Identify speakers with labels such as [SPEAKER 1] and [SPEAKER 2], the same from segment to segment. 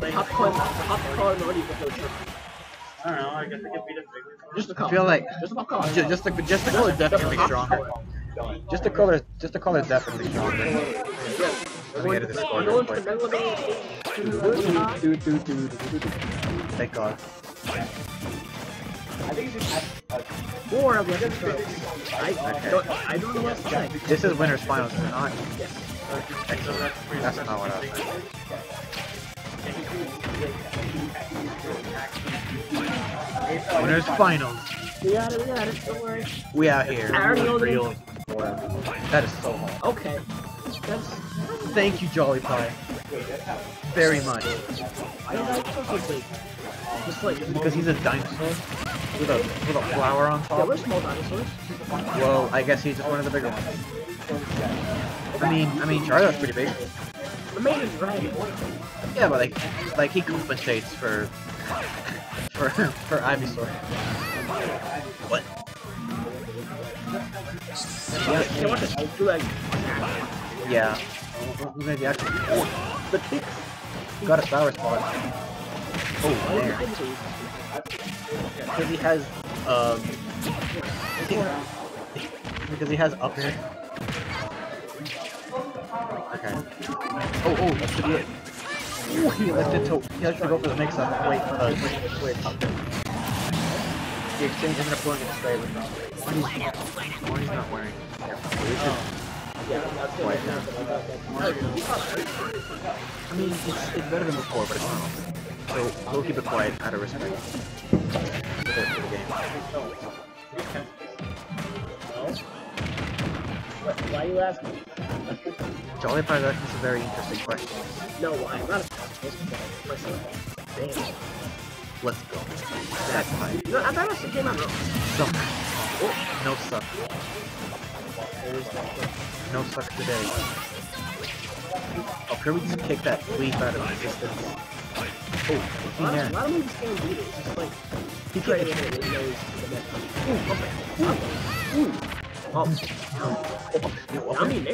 [SPEAKER 1] Popcorn, popcorn already with no chip.
[SPEAKER 2] I don't know, I guess I could beat a bigger.
[SPEAKER 1] Just a
[SPEAKER 3] I
[SPEAKER 1] cup.
[SPEAKER 3] feel like
[SPEAKER 1] Just a popcorn.
[SPEAKER 3] ju- just the just the color definitely stronger. Just the color, just the color is definitely stronger. Let me edit this score real quick. Thank God.
[SPEAKER 1] Uh, four of them. I don't, I don't know what to say.
[SPEAKER 3] This is winners finals, is it not?
[SPEAKER 1] Yes.
[SPEAKER 3] That's not what I was saying. Winners finals.
[SPEAKER 1] We got it, we got it, don't worry.
[SPEAKER 3] We out here.
[SPEAKER 1] I already know
[SPEAKER 3] Real. That is so hard.
[SPEAKER 1] Okay. That's,
[SPEAKER 3] Thank you, Jolly Pie. Very much.
[SPEAKER 1] I like perfectly. Just like,
[SPEAKER 3] Because he's a dinosaur with a with a flower on top.
[SPEAKER 1] yeah,
[SPEAKER 3] top.
[SPEAKER 1] we're small dinosaurs.
[SPEAKER 3] Well, I guess he's one of the bigger ones. I mean, I mean, Charizard's pretty big.
[SPEAKER 1] The main is dragon.
[SPEAKER 3] Yeah, but like, like he compensates for for for Ivysaur. What?
[SPEAKER 1] Yeah,
[SPEAKER 3] Yeah. Who's gonna be actually?
[SPEAKER 1] the kick.
[SPEAKER 3] Got a flower spot. Oh, there. Because he has um. because he has up here. Okay. Oh, oh, that should be it. Ooh, he elected to he to go for the mix up and wait for the switch to switch. The exchange ended up going in his favor. Marty's, Marty's not wearing. Yeah, should
[SPEAKER 1] Yeah, that's
[SPEAKER 3] quiet down. I mean, it's, it's better than before, but it's not. So we'll keep it quiet out of respect for the, game.
[SPEAKER 1] Why are you asking?
[SPEAKER 3] Jolly Pie asking some very interesting questions.
[SPEAKER 1] No, why? I'm not a myself. Damn.
[SPEAKER 3] Let's go. That's fine.
[SPEAKER 1] No, I thought it came out wrong.
[SPEAKER 3] Suck. No suck. No suck today. Oh, Kirby just kicked that leaf out of existence. Oh, what's in
[SPEAKER 1] Why
[SPEAKER 3] there?
[SPEAKER 1] why don't we just go and beat it? Just like, he tried it and he knows the next one. Ooh, okay. Ooh. Oh, I mean,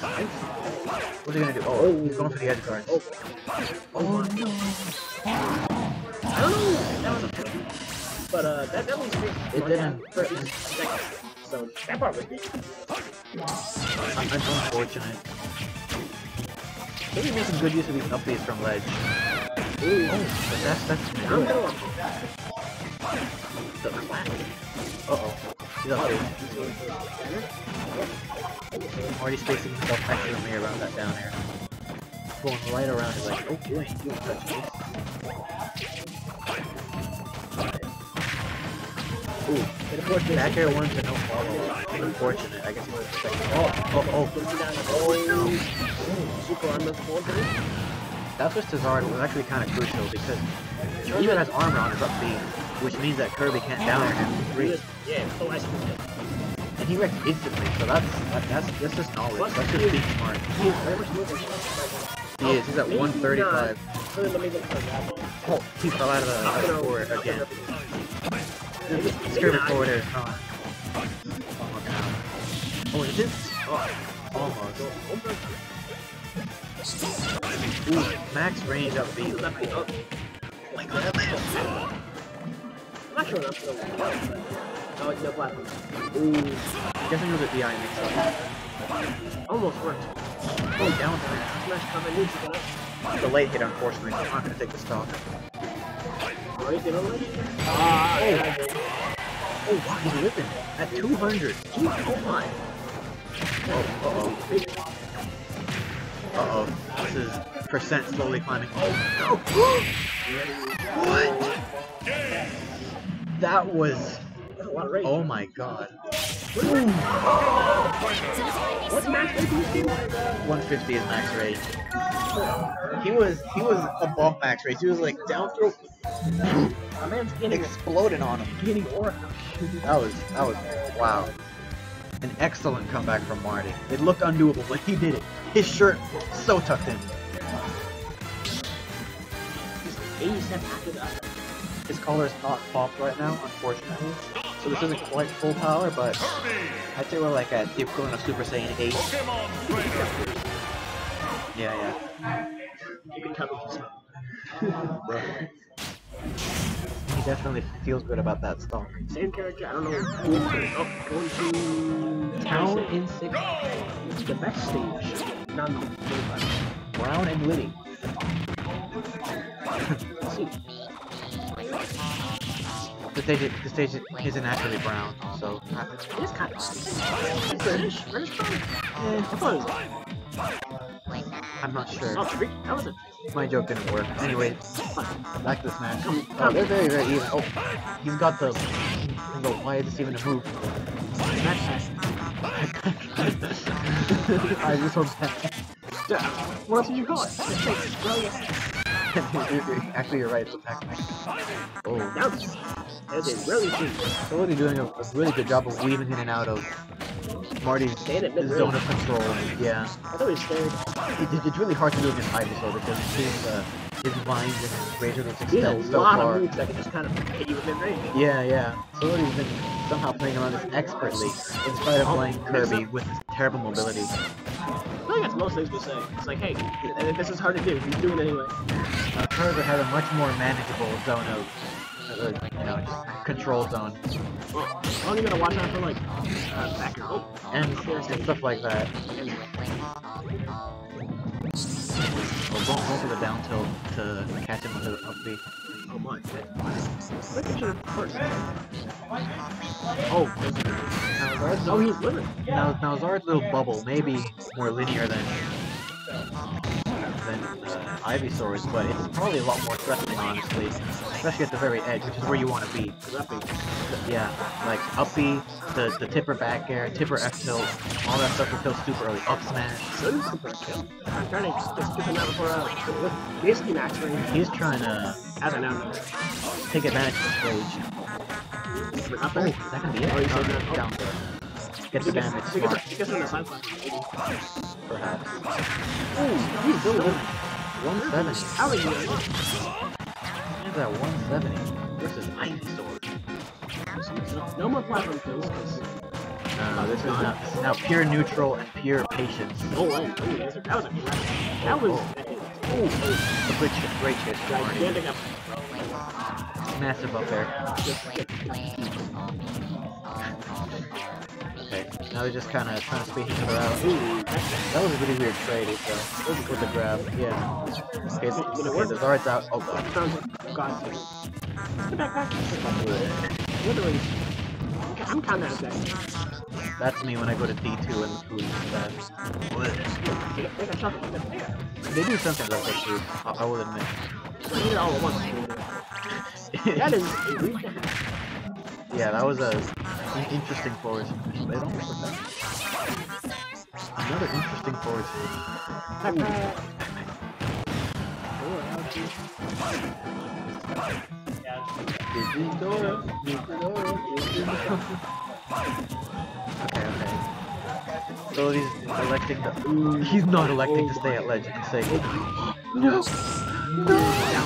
[SPEAKER 3] What's he gonna do? Oh, he's going for the edge guards.
[SPEAKER 1] Oh,
[SPEAKER 3] Oh no!
[SPEAKER 1] I don't know. That was a But, uh, that, that was
[SPEAKER 3] It didn't.
[SPEAKER 1] For a. So, that part was good.
[SPEAKER 3] I'm, I'm unfortunate. Maybe make some good use of these updates from Ledge.
[SPEAKER 1] Ooh.
[SPEAKER 3] Oh, but that's that's good. Uh oh. There. Already spacing himself excellently around that down air. Going right around it like, oh boy, you touch this. Ooh, back air one to no follow. Unfortunate, I guess he was expecting. Oh, oh, oh.
[SPEAKER 1] Oh, super unmerciful.
[SPEAKER 3] That switch to Zard was actually kind of crucial because he even has armor on his up B, which means that Kirby can't down him for three.
[SPEAKER 1] Yeah.
[SPEAKER 3] And he wrecked instantly, so that's that, that's that's just knowledge. That's just being smart.
[SPEAKER 1] He is very.
[SPEAKER 3] He is. He's at 135.
[SPEAKER 1] So let me look for that.
[SPEAKER 3] Oh, he fell out of the, of the forward again. Air is not. Oh, God. Oh, is it? Oh, almost. Ooh, max range up B.
[SPEAKER 1] Left me up. That's the one. Oh, it's no platform.
[SPEAKER 3] Ooh. Guessing it was a DI mix up.
[SPEAKER 1] Almost worked.
[SPEAKER 3] Oh, down there.
[SPEAKER 1] Smash cover needs to go.
[SPEAKER 3] The late hit, unfortunately, I'm not to take the stock.
[SPEAKER 1] Right, you know what? Ah, yeah.
[SPEAKER 3] Oh, wow, he's living at 200.
[SPEAKER 1] Oh my.
[SPEAKER 3] Oh, uh-oh. Uh-oh. This is percent slowly climbing. Oh, no. what? That was...
[SPEAKER 1] A lot of.
[SPEAKER 3] Oh my god.
[SPEAKER 1] What's max rage in this game?
[SPEAKER 3] 150 is max rage. He was he was above max rage. He was like down throw
[SPEAKER 1] My man's getting,
[SPEAKER 3] exploding on him.
[SPEAKER 1] getting aura.
[SPEAKER 3] That was that was wow. An excellent comeback from Marty. It looked undoable, but he did it. His shirt so tucked in.
[SPEAKER 1] 87 after that.
[SPEAKER 3] His collar is not popped right now, unfortunately. So this isn't quite full power, but I'd say we're like at the equivalent of Super Saiyan 8. Yeah, yeah.
[SPEAKER 1] You can cover this.
[SPEAKER 3] He definitely feels good about that stock.
[SPEAKER 1] Same character, I don't know. who going oh, going to
[SPEAKER 3] Town in six.
[SPEAKER 1] the best stage. Non
[SPEAKER 3] Brown and Liddy. The stage, the stage isn't actually brown, so
[SPEAKER 1] It is kind of. It's reddish. Reddish brown. Eh, I thought it was.
[SPEAKER 3] I'm not sure.
[SPEAKER 1] Freak. That was it.
[SPEAKER 3] My joke didn't work. Anyway, back to smash.
[SPEAKER 1] Come-
[SPEAKER 3] Oh, they're very, very even. Oh, he's got the. the why is this even a move?
[SPEAKER 1] Smash
[SPEAKER 3] I just hope that.
[SPEAKER 1] Yeah. What else did you it?
[SPEAKER 3] Actually, you're right. It's a pack. Oh,
[SPEAKER 1] Now it's it's a really good.
[SPEAKER 3] Sillody doing a, a really good job of weaving in and out of Marty's
[SPEAKER 1] Staying at mid-range.
[SPEAKER 3] zone of control. Yeah,
[SPEAKER 1] I thought he was scared.
[SPEAKER 3] it, it's really hard to do against Ivysaur because his uh, his vines and his razor leaves
[SPEAKER 1] He has
[SPEAKER 3] extend
[SPEAKER 1] a lot
[SPEAKER 3] far.
[SPEAKER 1] of moves that can just kind of hit you within range.
[SPEAKER 3] Yeah, yeah. Sillody's been somehow playing around this expertly, in spite of playing Kirby with his terrible mobility.
[SPEAKER 1] I feel like that's most things we say. It's like, hey, th- this is hard to do. He's doing it anyway.
[SPEAKER 3] Kirby had a much more manageable zone of, uh, you know, control zone
[SPEAKER 1] Well, all you gotta watch out for like uh, backer. Oh,
[SPEAKER 3] and, and stuff like that. Well, go, go for the down tilt to catch him with the up B.
[SPEAKER 1] oh my. Look at you first. Oh,
[SPEAKER 3] Now, Zard's,
[SPEAKER 1] oh, he's living.
[SPEAKER 3] now, now Zard's little bubble maybe more linear than than uh, Ivysaur's, but it's probably a lot more threatening, honestly. Especially at the very edge, which is where you want to be. Yeah, like up the, the tipper back air, tipper F tilt, all that stuff will kill super early. Up smash.
[SPEAKER 1] So super kill. I'm trying to just, get him out before uh, basically max range.
[SPEAKER 3] He's trying to
[SPEAKER 1] I now
[SPEAKER 3] take advantage of the stage.
[SPEAKER 1] Up
[SPEAKER 3] Oh,
[SPEAKER 1] there.
[SPEAKER 3] that can be it.
[SPEAKER 1] Oh, that. Oh.
[SPEAKER 3] Get the damage
[SPEAKER 1] flag.
[SPEAKER 3] Perhaps.
[SPEAKER 1] Ooh, he's still living.
[SPEAKER 3] 170.
[SPEAKER 1] How are you?
[SPEAKER 3] Look at that 170 versus Ivysaur.
[SPEAKER 1] No more platform kills. 'cause-
[SPEAKER 3] No, this is now, now pure neutral and pure patience.
[SPEAKER 1] Oh, oh wow. Ooh, that was a, that was oh, a that was
[SPEAKER 3] Ooh, a great shit, great shit. Marty.
[SPEAKER 1] gigantic. up-
[SPEAKER 3] Massive up there.
[SPEAKER 1] Just,
[SPEAKER 3] Okay, now they're just kind of trying to space each other out.
[SPEAKER 1] ooh,
[SPEAKER 3] That was a really weird trade, so with the grab. Yeah. Okay, th- okay the Zard's out. Oh god.
[SPEAKER 1] found it. God. Get back, back. Literally. I'm kind of that.
[SPEAKER 3] That's me when I go to D2 and the food is bad.
[SPEAKER 1] Take a, take a shot.
[SPEAKER 3] They do something like that too, I, I will admit.
[SPEAKER 1] I need it all at once. That is
[SPEAKER 3] yeah, that was a an interesting forward smash, but it almost worked out. Another interesting forward smash. Okay, okay. So he's electing to. Ooh, he's not electing to stay at ledge. You can say. No! No!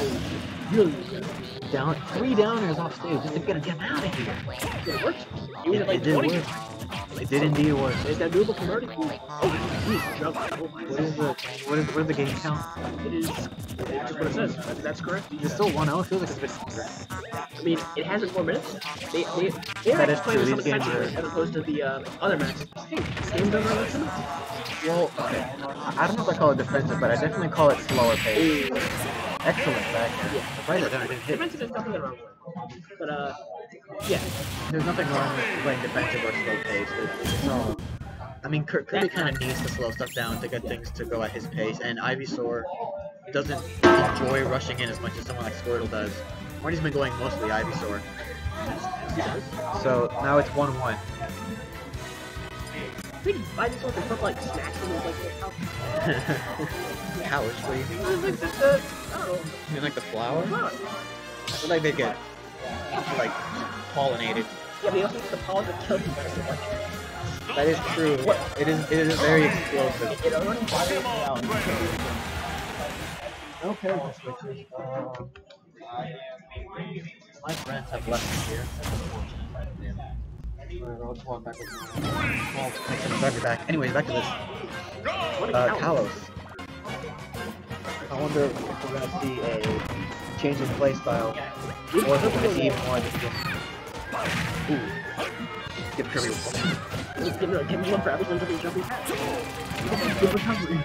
[SPEAKER 1] Really
[SPEAKER 3] Down three downers off stage just to get him out of here.
[SPEAKER 1] It worked. Was
[SPEAKER 3] It,
[SPEAKER 1] like
[SPEAKER 3] it did
[SPEAKER 1] 20.
[SPEAKER 3] work. It did indeed work.
[SPEAKER 1] Is that doable converting? Oh, he's jumped. Oh
[SPEAKER 3] What is the what is what is the game count?
[SPEAKER 1] It is just what it says. That's, that's correct.
[SPEAKER 3] It's still one 0 It feels like it's a bit longer.
[SPEAKER 1] I mean, it has been four minutes. They, they, they're
[SPEAKER 3] That is true,
[SPEAKER 1] with
[SPEAKER 3] these
[SPEAKER 1] some
[SPEAKER 3] games are-
[SPEAKER 1] as opposed to the uh, other matches. Hey, game's done right.
[SPEAKER 3] Well, okay. I don't know if I call it defensive, but I definitely call it slower pace. Excellent back.
[SPEAKER 1] Yeah.
[SPEAKER 3] Surprised I didn't hit.
[SPEAKER 1] Defensive is nothing wrong with it. But, uh, yeah.
[SPEAKER 3] There's nothing wrong with playing defensive or slow pace. There's no. I mean, Kir- Kirby kind of needs to slow stuff down to get things to go at his pace, and Ivysaur doesn't enjoy rushing in as much as someone like Squirtle does. Marty's been going mostly Ivysaur. So now it's 1 1.
[SPEAKER 1] Maybe buy this one for stuff like snacks and like, how?
[SPEAKER 3] Couch, what do you?
[SPEAKER 1] Like the, the, I.
[SPEAKER 3] You mean like the flower?
[SPEAKER 1] Wow.
[SPEAKER 3] I feel like they get like pollinated.
[SPEAKER 1] Yeah, but you also get the pollen that kill you. Like,
[SPEAKER 3] That is true. It is it is very explosive.
[SPEAKER 1] it, it already bothers me out.
[SPEAKER 3] Okay, switches. Um, my friends have left me here. That's unfortunate. Whatever, I'll just walk back with you. Well, makes sense, back. Anyways, back to this.
[SPEAKER 1] What
[SPEAKER 3] Uh. Kalos. I wonder if we're gonna see a change in playstyle, or if we're gonna see even more this game. Ooh. Give Kirby one.
[SPEAKER 1] Just give me, give me one for every time jumping, jumping. Good recovery.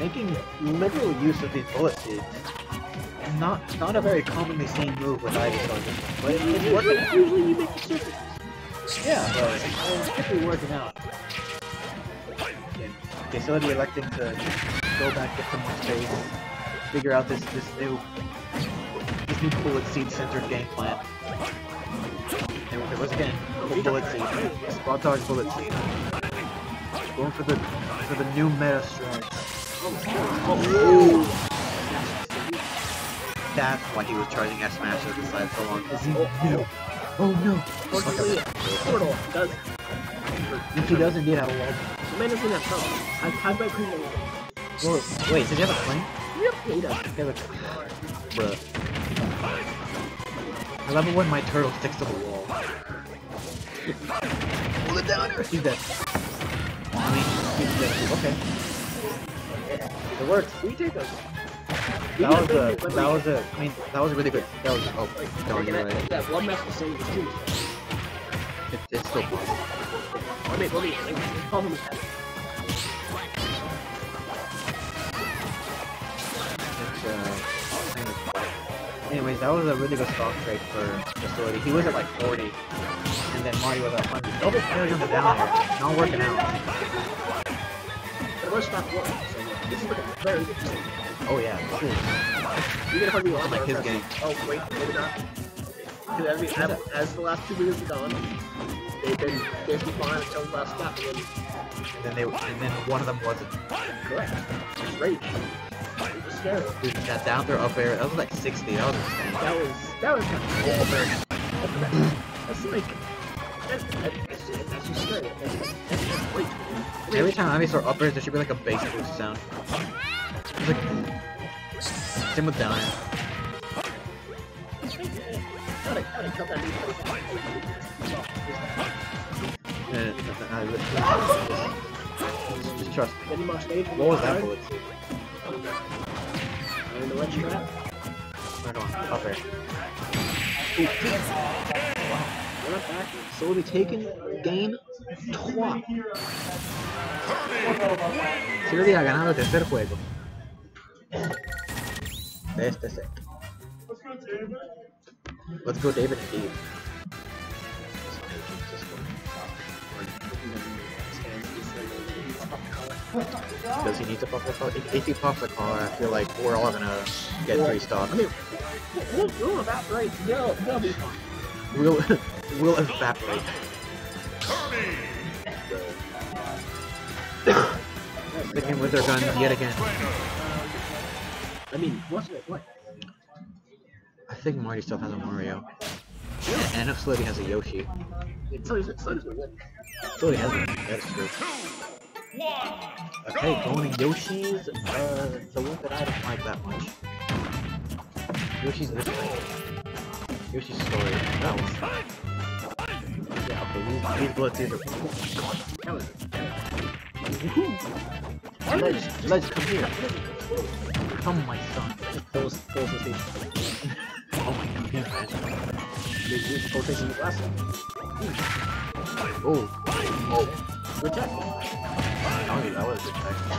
[SPEAKER 3] Making literal use of these bullet seeds. Not not a very commonly seen move with Ivy Soldier. But it- it's working.
[SPEAKER 1] Usually you make the.
[SPEAKER 3] Yeah, but it's definitely working out. Sillody electing to go back, get some more space, figure out this this new this new bullet seed centered game plan. There, there was again bullet seed, spot dodge bullet seed. Going for the for the new meta strike.
[SPEAKER 1] Oh,
[SPEAKER 3] That's why he was charging S Smash at the side so long. Cause he knew. Oh no!
[SPEAKER 1] Fortunately, Portal does.
[SPEAKER 3] If he does indeed have a wall.
[SPEAKER 1] The man doesn't have trouble. I've had my cream
[SPEAKER 3] wait, did you have a plane?
[SPEAKER 1] Yep, he does.
[SPEAKER 3] He has a Bruh. I love it when my turtle sticks to the wall. Pull it down or he's dead. I mean, he's dead. Okay. It works.
[SPEAKER 1] We take those.
[SPEAKER 3] That was a, that was a, I mean, that was a really good, that was, oh, no, you're right.
[SPEAKER 1] That one match was saying two.
[SPEAKER 3] It, it's still possible.
[SPEAKER 1] Let me, let me, let me call him
[SPEAKER 3] that was a really good stock trade for Sillody. He was at like 40, and then Marty was at 100. Double carry on the down air, not working out.
[SPEAKER 1] The worst not working. So this is like a very good team.
[SPEAKER 3] Oh yeah,
[SPEAKER 1] You're gonna hug me on
[SPEAKER 3] like his game.
[SPEAKER 1] Oh wait, maybe not. Because as, as, as the last two videos have gone, they've been basically fine until the last step. And then,
[SPEAKER 3] And then they, and then one of them wasn't.
[SPEAKER 1] correct. Rage. Scary.
[SPEAKER 3] Dude, that down throw up air, that was like 60. That was insane.
[SPEAKER 1] That was that was kind of cool. That's like that's, that's, just, that's just scary. That's, that's just great.
[SPEAKER 3] Every time Ivy throw up airs, there should be like a bass boost sound. It's like, same with down air.
[SPEAKER 1] Gotta, gotta that lead.
[SPEAKER 3] Just, just trust me.
[SPEAKER 1] Any more stage?
[SPEAKER 3] What was that bullet?
[SPEAKER 1] And the ledge trap.
[SPEAKER 3] Right on, up air.
[SPEAKER 1] We're not back. So we'll be taking game 3.
[SPEAKER 3] Siri ha ganado el tercer juego. De este set. Let's go David indeed. Does he need to puff the car? If, if he puffs the car, I feel like we're all gonna get three stocks.
[SPEAKER 1] I mean, we'll, we'll evaporate. They'll, they'll be fine.
[SPEAKER 3] We'll, we'll evaporate. Sticking with their guns yet again.
[SPEAKER 1] I mean, what's it? What?
[SPEAKER 3] I think Marty still has a Mario. And if Sillody has a Yoshi.
[SPEAKER 1] So so does we win.
[SPEAKER 3] Sillody has one. That's true. Okay, going to Yoshi's, uh, the one that I don't like that much. Yoshi's this way. Yoshi's story. That one. Yeah, okay, these, these bullets these are
[SPEAKER 1] That was
[SPEAKER 3] Let's, let's come here. Come, my son.
[SPEAKER 1] Close, close the station.
[SPEAKER 3] Oh my god, yeah, man.
[SPEAKER 1] The quotation last time.
[SPEAKER 3] Oh,
[SPEAKER 1] Oh, good check.
[SPEAKER 3] oh, that was a good check.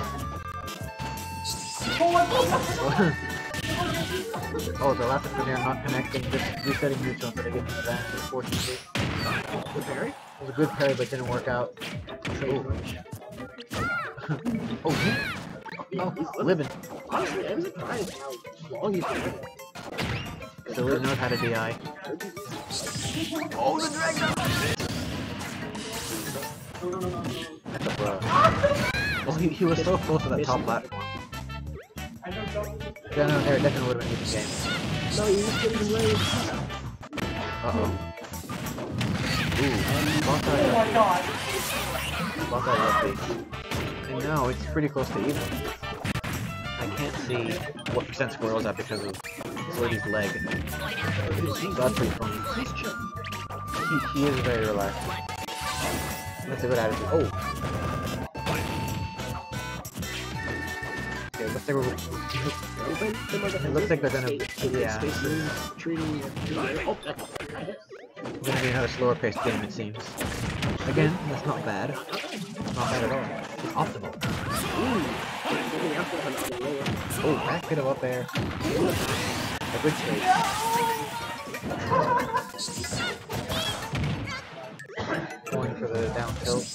[SPEAKER 3] oh, the last one they're not connecting, just resetting neutral, so they get the advantage, unfortunately.
[SPEAKER 1] Good parry.
[SPEAKER 3] It was a good parry, but didn't work out. Oh, oh, oh, living.
[SPEAKER 1] Honestly, I was surprised how long he's been.
[SPEAKER 3] So he knows how to DI. Oh, the dragon! Bro. Oh, he, he was so close to that top platform. Yeah, no, there definitely would have been the game.
[SPEAKER 1] No, he's just getting away.
[SPEAKER 3] Uh oh. Ooh, Bankai Bankai Rugby. And now it's pretty close to even. I can't see what percent Squirtle's at because of Sillody's leg. So that's pretty funny. He, he is very relaxed. That's a good attitude. Oh! Okay, like we're. It looks like they're gonna- yeah.
[SPEAKER 1] Space Marine treating. That- that hit.
[SPEAKER 3] it's gonna be another slower paced game, it seems. Again, that's not bad. Not bad at all. It's optimal.
[SPEAKER 1] Ooh. Getting up there on the lower.
[SPEAKER 3] Oh, back it up there. A good chase. Going for the down tilt.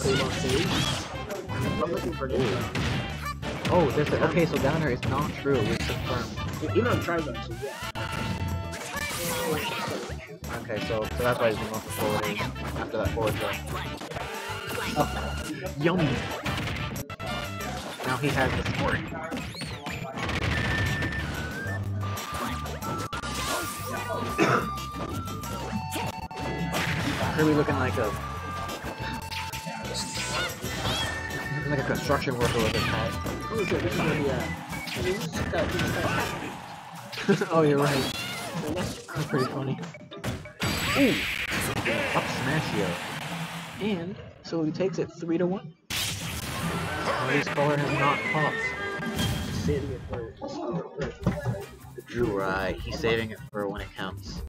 [SPEAKER 1] I'm looking for new.
[SPEAKER 3] Oh, there's a, okay, so down there is not true. It's confirmed.
[SPEAKER 1] Even on Trigon, so yeah.
[SPEAKER 3] Okay, so, so that's why he's going for forward ace after that forward throw. Oh, yummy! Now he has the sport. Kirby looking like a looking like a construction worker with his hat.
[SPEAKER 1] Oh, so this is gonna be, I mean, this is got, this is got,
[SPEAKER 3] oh, you're right.
[SPEAKER 1] that's,
[SPEAKER 3] pretty funny. Ooh! Up smash yo. And so he takes it three to one. Oh, Marty's color has not popped.
[SPEAKER 1] saving it for, for,
[SPEAKER 3] You're right. He's saving it for when it counts.